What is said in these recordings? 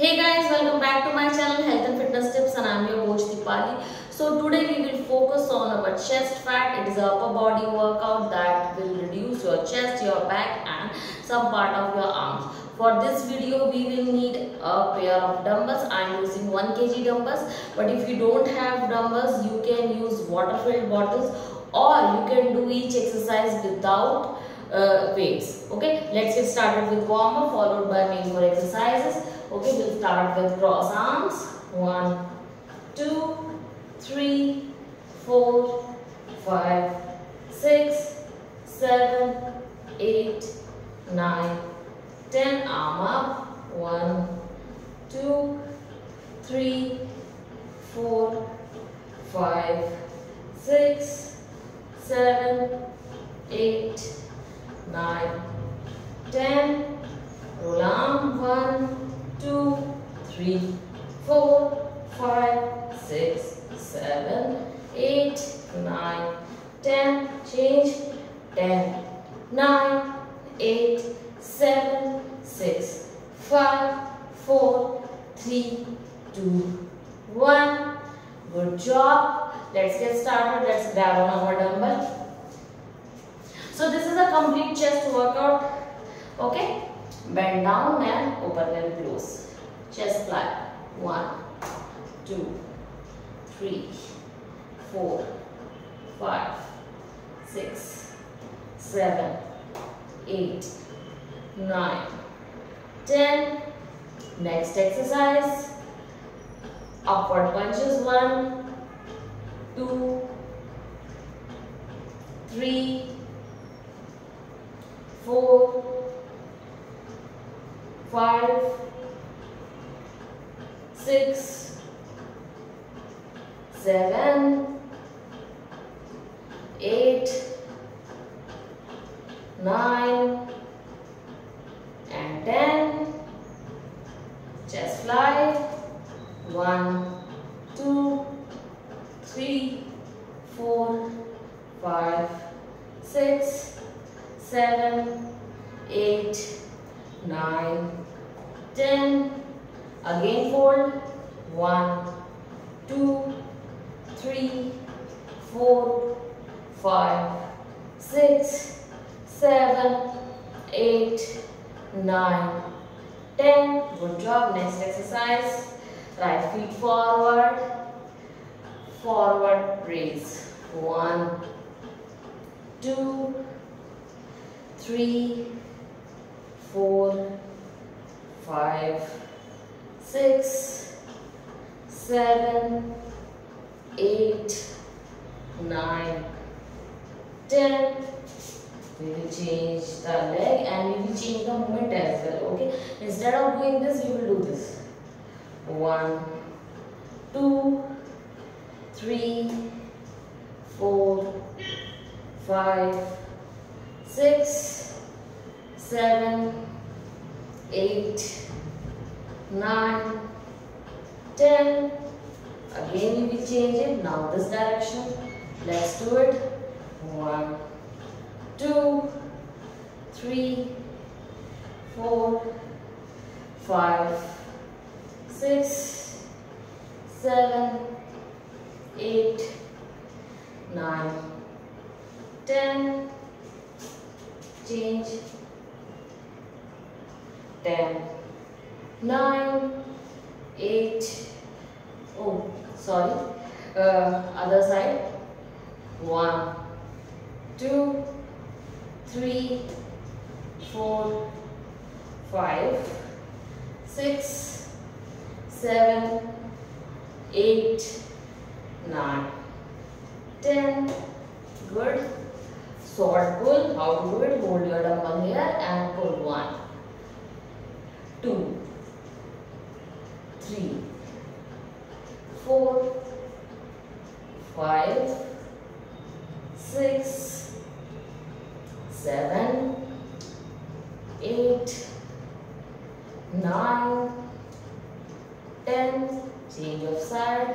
Hey guys, welcome back to my channel Health and Fitness Tips and I'm your coach Deepali. So today we will focus on our chest fat. It is a upper body workout that will reduce your chest, your back and some part of your arms. For this video we will need a pair of dumbbells. I am using 1 kg dumbbells but if you don't have dumbbells you can use water filled bottles or you can do each exercise without uh, weights. Okay, let's get started with warm up followed by main core exercises. Okay, we'll start with cross arms. One, two, three, four, five, six, seven, eight, nine, ten. Arm up. One, two, three, four, five, six, seven, eight, nine, ten. Roll arm. One, two, three, four, five, six, seven, eight, nine, ten. Change. Ten, nine, eight, seven, six, five, four, three, two, one. Good job. Let's get started. Let's grab on our dumbbell. So this is a complete chest workout. Okay. Bend down and open and close. Chest fly. One, two, three, four, five, six, seven, eight, nine, ten. Next exercise. Upward punches. One, two, three, four, five, six, seven, eight, nine, and ten. Chest fly. One, two, three, four, five, six, seven, eight, nine, ten. Again fold. One, two, three, four, five, six, seven, eight, nine, ten. Good job. Next exercise. Right feet forward. Forward raise. One, two, three, four, five, six, seven, eight, nine, ten. We will change the leg and we will change the movement as well. Okay. Instead of doing this, we will do this. One, two, three, four, five, six, seven, eight, nine, ten. Again we will change it. Now this direction. Let's do it. One, two, three, four, five, six, seven, eight, nine, ten. Change. 10, 9, 8, oh sorry, uh, other side, 1, 2, 3, 4, 5, 6, 7, 8, 9, 10, good, sword pull, how to do it, hold your dumbbell here and pull 1, three, four, five, six, seven, eight, nine, ten. Change of side.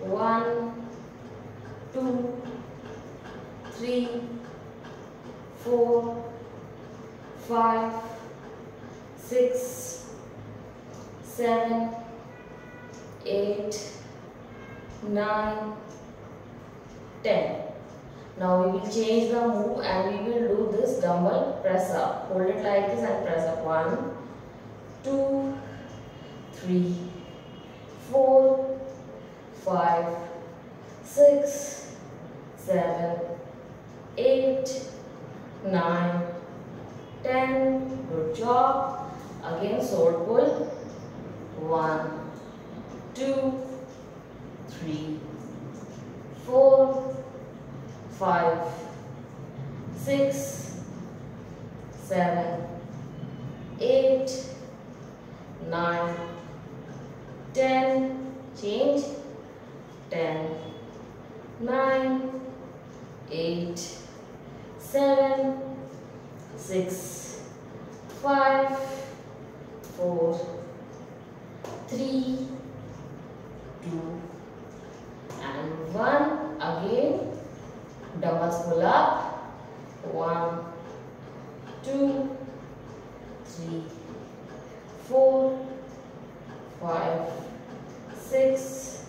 One, two, three, four, five, six, seven, eight, nine, ten. Now we will change the move and we will do this dumbbell press up. Hold it like this and press up. One, two, three, four, five, six, seven, eight, nine, ten. Good job. Again sword pull. One, two, three, four, five, six, seven, eight, nine, ten. Change. Ten, nine, eight, seven, six, five, four, three, two, and one. Again, dumbbells pull up. One, two, three, four, five, six,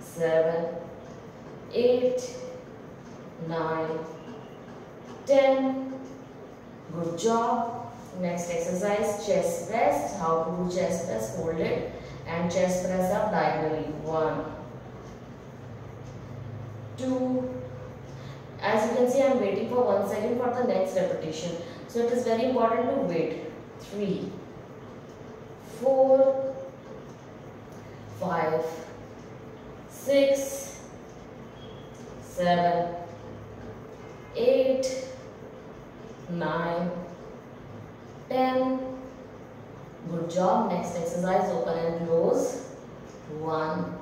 seven, eight, nine, ten. Good job. Next exercise, chest press. How to do chest press? Hold it and chest press up diagonally. One, two. As you can see, I am waiting for one second for the next repetition. So it is very important to wait. Three, four, five, six, seven, eight, nine, ten. Good job. Next exercise, open and close. One,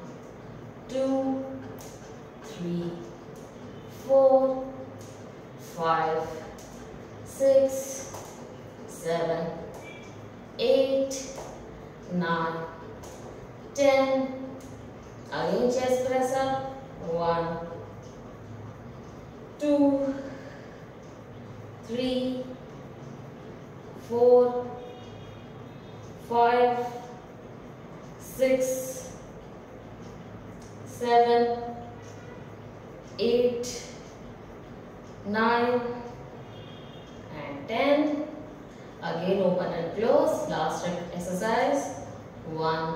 two, three, four, five, six, seven, eight, nine, ten. Again chest press up. One, two, three, four, five, six, seven, eight, nine, and ten. Again open and close. Last exercise. One,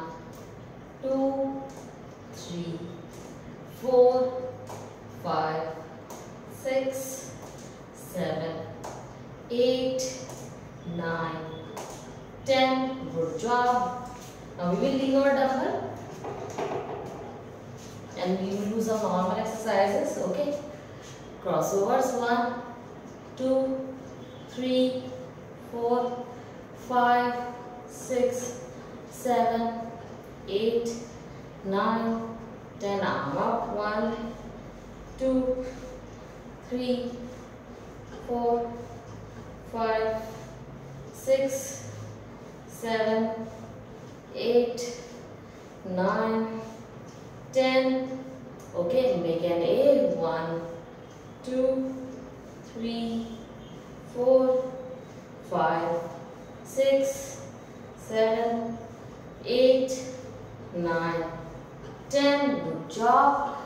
two, three, four, five, six, seven, eight, nine, ten. Good job. Now we will leave our dumbbell and we will do some normal exercises. Okay. Crossovers. One, two, three, four, five, six, seven, eight, nine, ten. Arm up. One, two, three, four, five, six, seven, eight, nine, ten. Okay, make an A. One, two, three, four, five, six, seven, eight, nine, ten. Good job.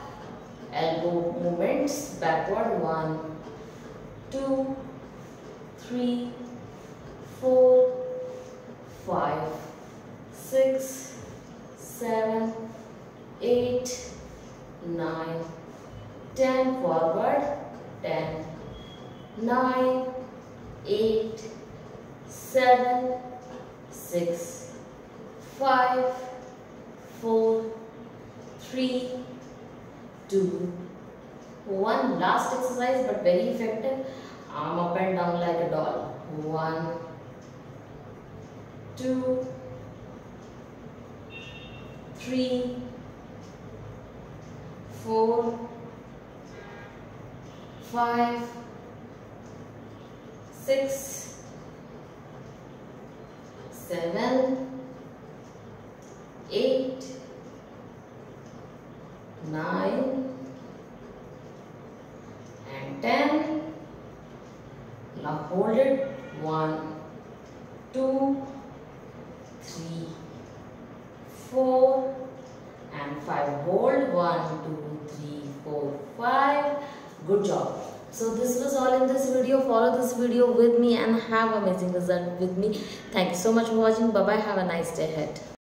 Elbow movements backward. One, two, three, four, five, six, seven, eight, nine, ten. Forward. Ten, nine, eight, seven, six, five, four, three, two, one. Last exercise, but very effective. Arm up and down like a doll. One, two, three, four, five, six, seven, eight, nine, and ten. Now hold it. One, two, 5 bold. 1, 2, 3, 4, 5. Good job. So this was all in this video. Follow this video with me and have amazing result with me. Thank you so much for watching. Bye-bye. Have a nice day ahead.